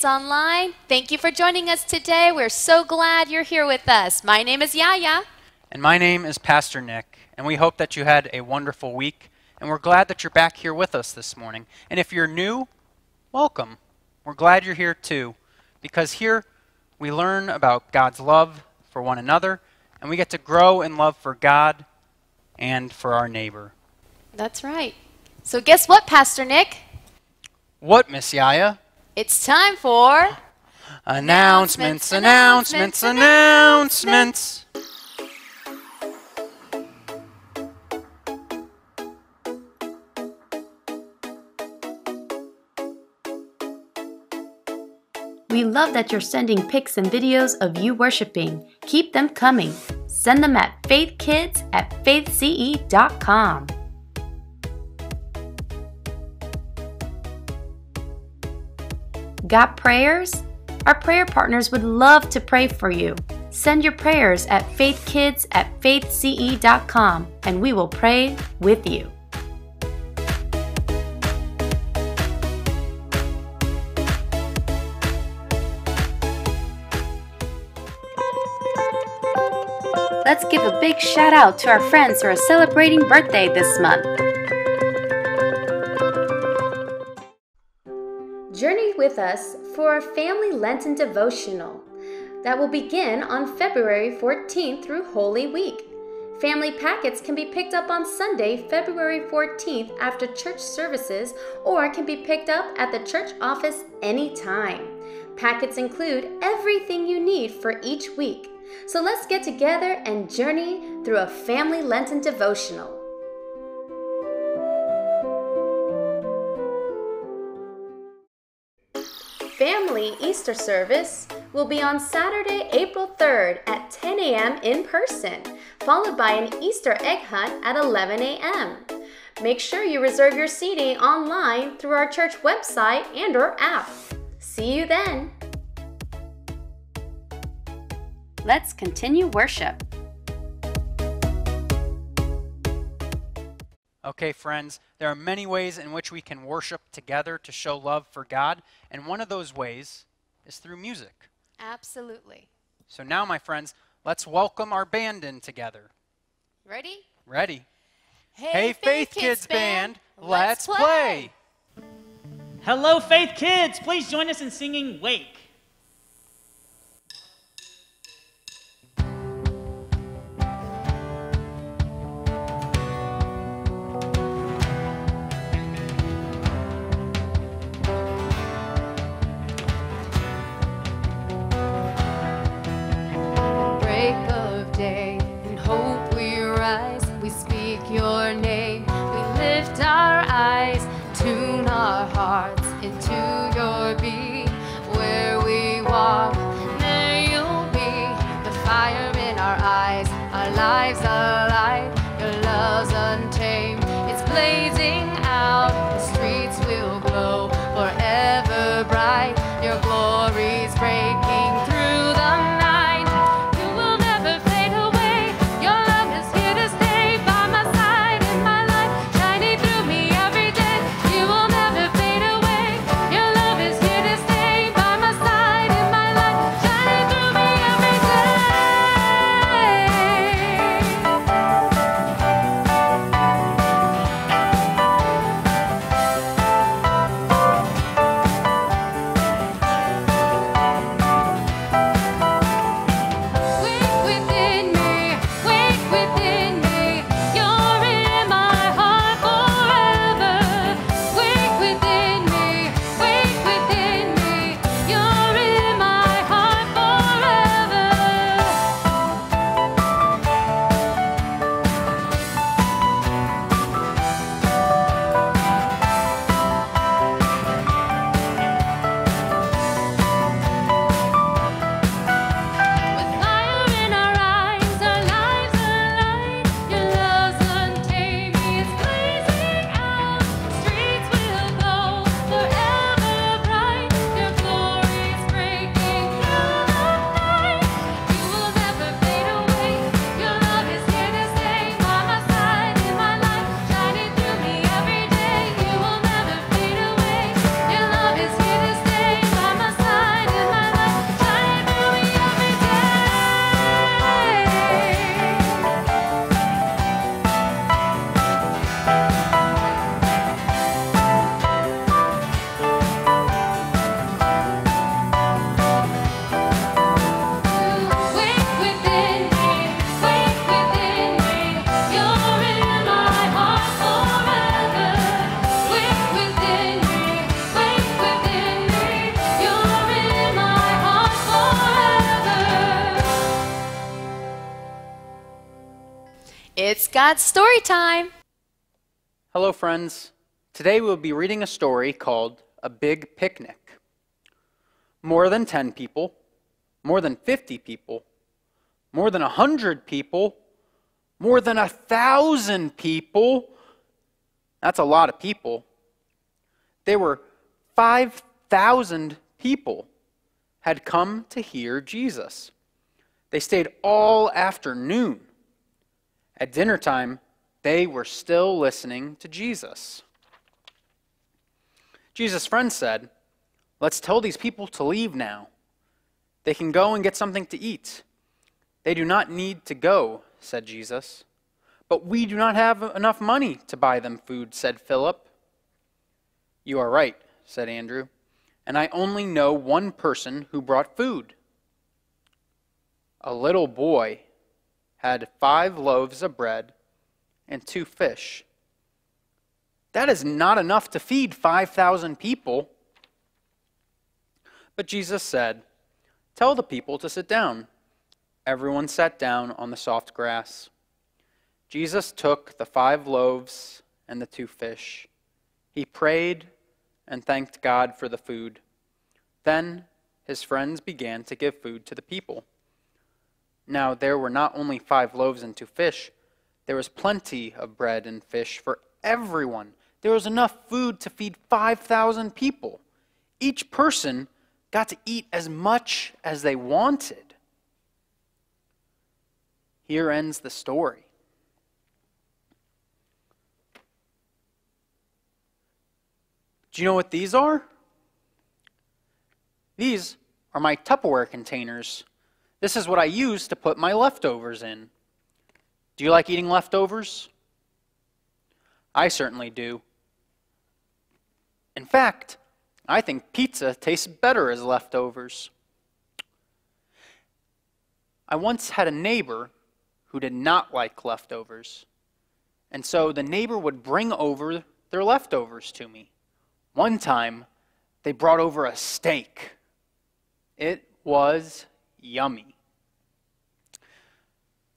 Kids Online. Thank you for joining us today. We're so glad you're here with us. My name is Yaya. And my name is Pastor Nick, and we hope that you had a wonderful week, and we're glad that you're back here with us this morning. And if you're new, welcome. We're glad you're here too, because here we learn about God's love for one another, and we get to grow in love for God and for our neighbor. That's right. So, guess what, Pastor Nick? What, Miss Yaya? It's time for Announcements, announcements, announcements. announcements. We love that you're sending pics and videos of you worshiping. Keep them coming. Send them at faithkids at faithce.com. Got prayers? Our prayer partners would love to pray for you. Send your prayers at faithkids at faithce.com and we will pray with you. Let's give a big shout out to our friends who are celebrating birthday this month. Us for our family Lenten devotional that will begin on February 14th through Holy Week. Family packets can be picked up on Sunday, February 14th after church services or can be picked up at the church office anytime. Packets include everything you need for each week. So let's get together and journey through a family Lenten devotional. Family Easter service will be on Saturday, April 3rd at 10 a.m. in person, followed by an Easter egg hunt at 11 a.m. Make sure you reserve your seating online through our church website and or app. See you then. Let's continue worship. Okay, friends, there are many ways in which we can worship together to show love for God, and one of those ways is through music. Absolutely. So now, my friends, let's welcome our band in together. Ready? Ready? Hey, Faith Kids Band, let's play. Hello, Faith Kids! Please join us in singing Wake. God's story time. Hello, friends. Today we'll be reading a story called A Big Picnic. More than 10 people, more than 50 people, more than 100 people, more than a thousand people. That's a lot of people. There were 5,000 people had come to hear Jesus. They stayed all afternoon. At dinner time, they were still listening to Jesus. Jesus' friend said, Let's tell these people to leave now. They can go and get something to eat. They do not need to go, said Jesus. But we do not have enough money to buy them food, said Philip. You are right, said Andrew, and I only know one person who brought food. A little boy had five loaves of bread and two fish. That is not enough to feed 5,000 people. But Jesus said, Tell the people to sit down. Everyone sat down on the soft grass. Jesus took the five loaves and the two fish. He prayed and thanked God for the food. Then his friends began to give food to the people. Now there were not only five loaves and two fish, there was plenty of bread and fish for everyone. There was enough food to feed 5,000 people. Each person got to eat as much as they wanted. Here ends the story. Do you know what these are? These are my Tupperware containers. This is what I use to put my leftovers in. Do you like eating leftovers? I certainly do. In fact, I think pizza tastes better as leftovers. I once had a neighbor who did not like leftovers. And so the neighbor would bring over their leftovers to me. One time, they brought over a steak. It was yummy.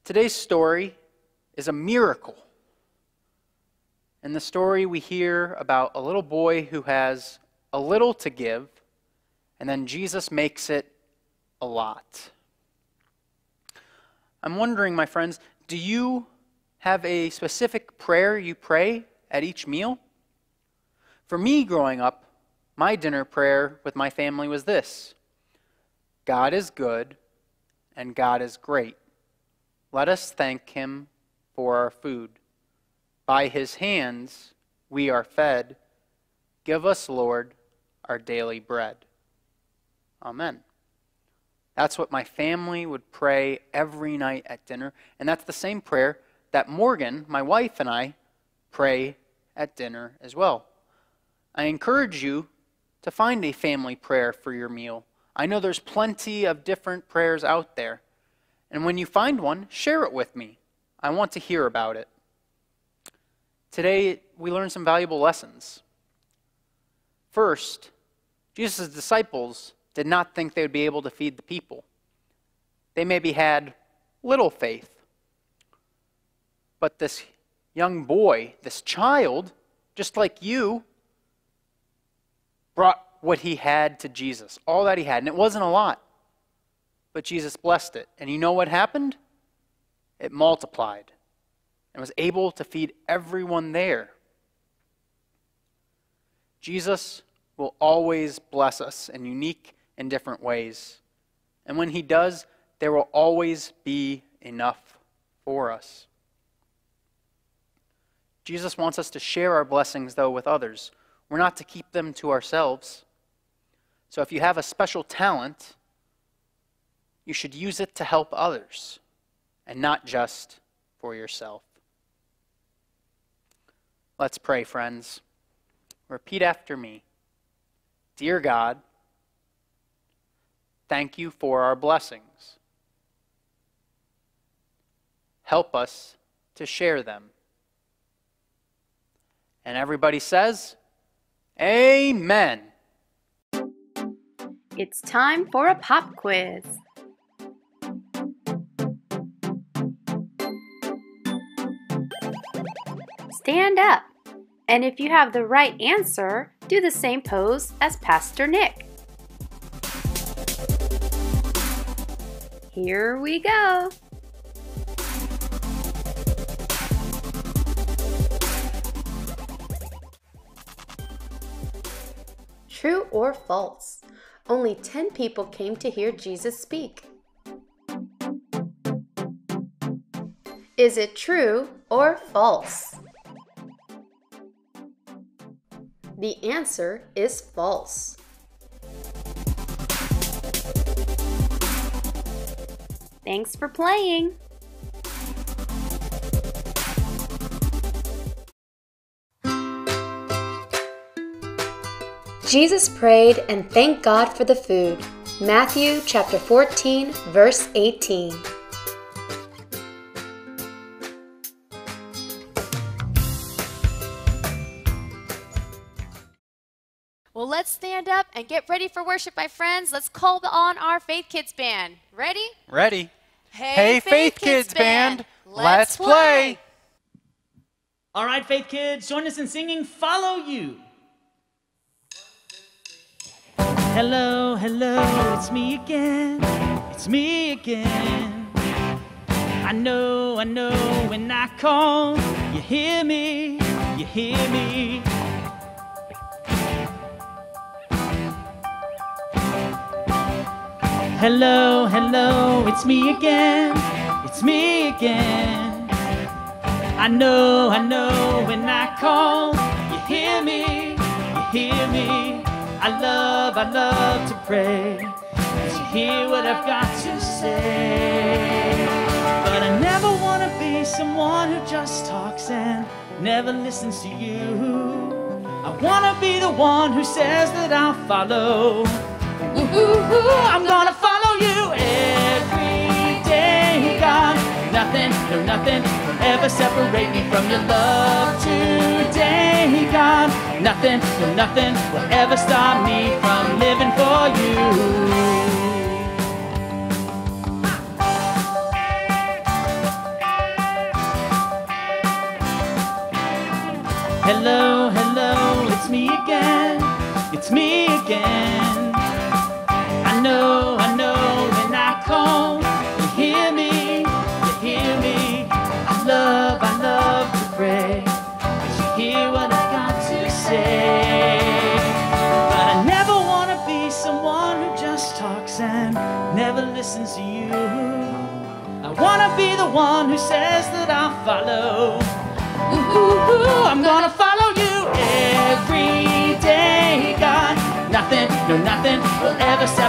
Today's story is a miracle. In the story, we hear about a little boy who has a little to give, and then Jesus makes it a lot. I'm wondering, my friends, do you have a specific prayer you pray at each meal? For me, growing up, my dinner prayer with my family was this God is good and God is great. Let us thank him for our food. By his hands we are fed. Give us, Lord, our daily bread. Amen. That's what my family would pray every night at dinner. And that's the same prayer that Morgan, my wife, and I pray at dinner as well. I encourage you to find a family prayer for your meal. I know there's plenty of different prayers out there. And when you find one, share it with me. I want to hear about it. Today, we learn some valuable lessons. First, Jesus' disciples did not think they would be able to feed the people. They maybe had little faith. But this young boy, this child, just like you, brought what he had to Jesus, all that he had. And it wasn't a lot, but Jesus blessed it. And you know what happened? It multiplied and was able to feed everyone there. Jesus will always bless us in unique and different ways. And when he does, there will always be enough for us. Jesus wants us to share our blessings, though, with others. We're not to keep them to ourselves. So if you have a special talent, you should use it to help others and not just for yourself. Let's pray, friends. Repeat after me Dear God, thank you for our blessings. Help us to share them. And everybody says, Amen. It's time for a pop quiz. stand up. And if you have the right answer, do the same pose as Pastor Nick. Here we go. True or false? Only 10 people came to hear Jesus speak. Is it true or false? The answer is false. Thanks for playing. Jesus prayed and thanked God for the food. Matthew chapter 14, verse 18. Well, let's stand up and get ready for worship, my friends. Let's call on our Faith Kids band. Ready? Ready? Hey, Faith Kids Band, let's play. All right, Faith Kids, join us in singing Follow You. Hello, hello, it's me again. It's me again. I know, I know when I call, you hear me, you hear me. Hello, hello, it's me again. It's me again. I know, I know when I call, you hear me, you hear me. I love, I love to pray. Cause you hear what I've got to say. But I never wanna be someone who just talks and never listens to you. I wanna be the one who says that I'll follow. Ooh, I'm gonna follow you every day, God. Nothing, no nothing will ever separate me from your love today, God. Nothing, no nothing will ever stop me from living for you. Hello, hello, it's me again. It's me again. One who says that I'll follow. Ooh, I'm gonna follow you every day, God. Nothing, no nothing will ever separate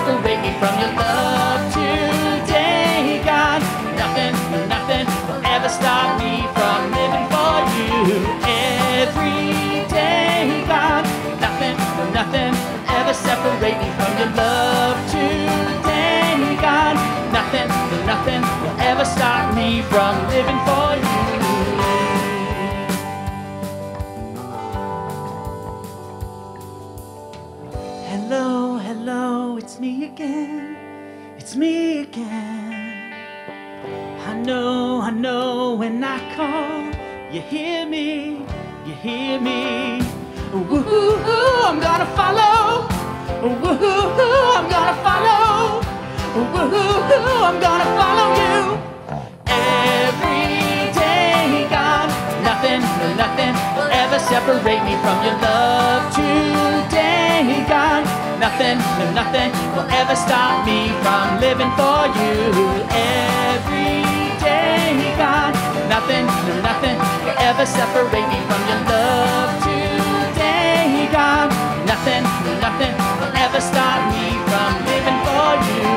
again. It's me again. I know, I know when I call, you hear me, you hear me. Woo-hoo, I'm gonna follow. Woo-hoo, I'm gonna follow. Woo-hoo, I'm gonna follow you. Every day, God, nothing, nothing will ever separate me from your love today, God. Nothing, no nothing will ever stop me from living for you. Every day, God, nothing, no nothing will ever separate me from your love today, God. Nothing, no nothing will ever stop me from living for you.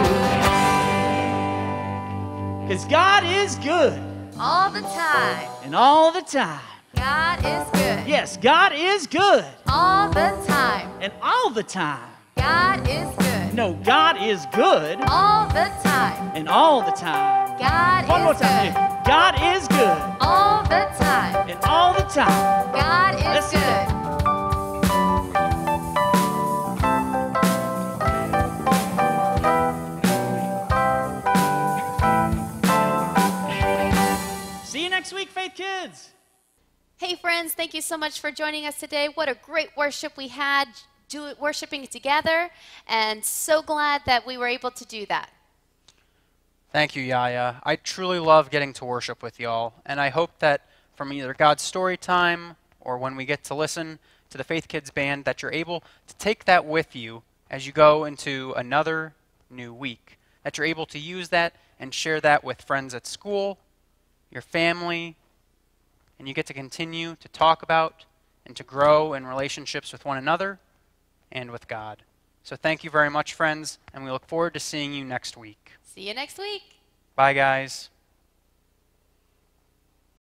Cause God is good All the time. and all the time. God is good. Yes, God is good All the time. and all the time. God is good. No, God is good All the time. and all the time. God One more is time. good. God is good All the time. and all the time. God is Let's good. See you next week, Faith Kids. Hey, friends, thank you so much for joining us today. What a great worship we had, do, worshiping together, and so glad that we were able to do that. Thank you, Yaya. I truly love getting to worship with y'all, and I hope that from either God's story time or when we get to listen to the Faith Kids Band, that you're able to take that with you as you go into another new week. That you're able to use that and share that with friends at school, your family, and you get to continue to talk about and to grow in relationships with one another and with God. So thank you very much, friends, and we look forward to seeing you next week. See you next week. Bye, guys.